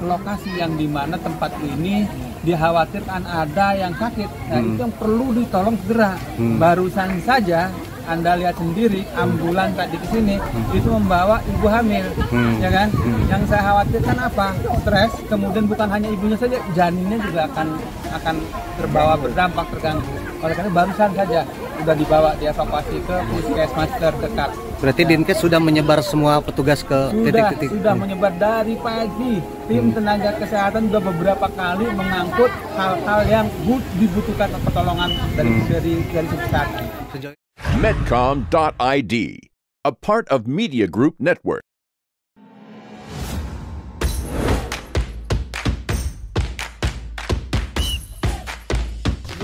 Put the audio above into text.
lokasi yang di mana tempat ini dikhawatirkan ada yang sakit. Nah, Hmm. itu yang perlu ditolong segera. Hmm. Barusan saja anda lihat sendiri ambulan tadi ke sini itu membawa ibu hamil, Hmm. ya kan? Hmm. Yang saya khawatirkan apa? Stres, kemudian bukan hanya ibunya saja, janinnya juga akan akan terbawa berdampak terganggu. Oleh karena barusan saja sudah dibawa dievakuasi ke puskesmas terdekat. Berarti Dinkes sudah menyebar semua petugas ke Sudah titik-titik. sudah menyebar dari pagi. Tim tenaga kesehatan sudah beberapa kali mengangkut hal-hal yang but dibutuhkan pertolongan dari Hmm. dari dari. Sejauh Medcom.id, a part of Media Group Network.